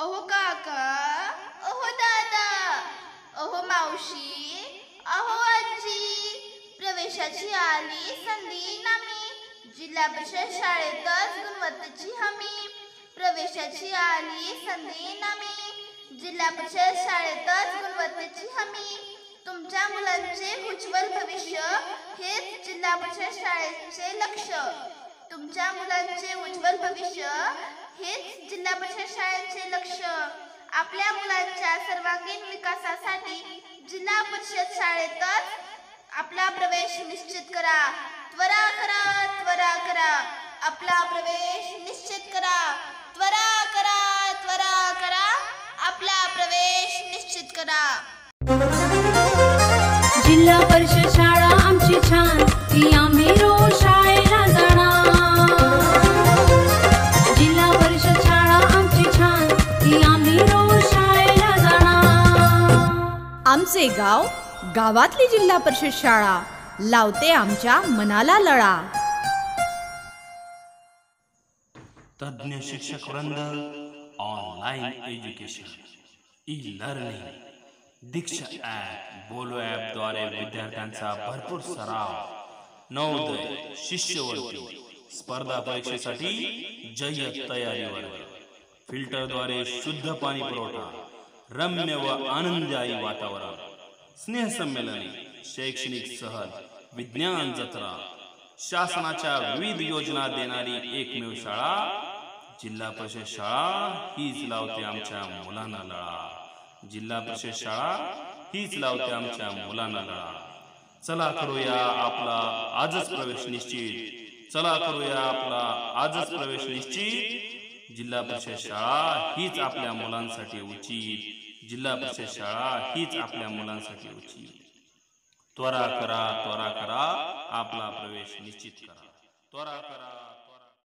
अहो काका अहो दादा अहो मावशी अहो आजी. प्रवेशाची आली संधी नामी जिल्हा परिषद शाळेतच गुणवत्तेची हमी. प्रवेशाची आली संधी नामी जिल्हा परिषद शाळेतच गुणवत्तेची हमी. तुमच्या मुलांचे उज्ज्वल भविष्य हेच जिल्हा परिषद शाळेचे लक्ष तुमच्या मुलांचे उज्ज्वल भविष्य हेच जिल्हा परिषद शाळेचे लक्ष आपल्या मुलांच्या सर्वांगीण विकासासाठी जिल्हा परिषद शाळेतच आपला प्रवेश निश्चित करा. त्वरा करा त्वरा करा. आपला प्रवेश निश्चित करा. त्वरा करा त्वरा करा. आपला प्रवेश निश्चित करा. जिल्हा परिषद शाळा आमची छान. आमचे गाव गावातली जिल्हा परिषद शाळा. लावते आमच्या मनाला लळा. तज्ञ शिक्षक वृंद online education e learning Diksha app Bolo app द्वारे विद्यार्थ्यांचा भरपूर सराव नवोदय शिष्यवृत्ती स्पर्धा परीक्षेसाठी जय्यत तयारीवर फिल्टरद्वारे शुद्ध पाणी पुरवठा रम्य व आनंददायी वातावरण स्नेहसंमेलने शैक्षणिक सहल विज्ञान जत्रा शासनाच्या विविध योजना देणारी एकमेव शाळा जिल्हा परिषद शाळा हीच लावते आमच्या मुलांना लळा जिल्हा परिषद शाळा हीच लावते आमच्या मुलांना लळा चला करूया आपला आजच प्रवेश निश्चित चला करूया आपला आजच प्रवेश निश्चित जिल्हा परिषद शाळा हीच आपल्या मुलांसाठी उचित. जिल्हा परिषद शाळा हीच आपल्या मुलांसाठी उचित. त्वरा करा त्वरा करा. आपला प्रवेश निश्चित करा. त्वरा करा